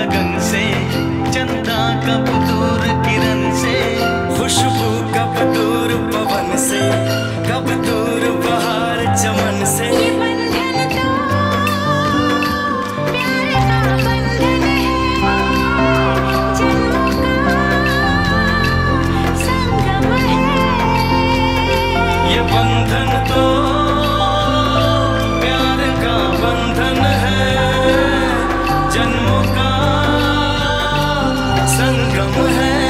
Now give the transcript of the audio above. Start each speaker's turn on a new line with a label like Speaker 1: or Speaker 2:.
Speaker 1: गगन से चंदा कब दूर किरण से
Speaker 2: खुशबू कब दूर पवन से कब दूर बाहर चमन से। ये बंधन
Speaker 1: तो
Speaker 2: संगम है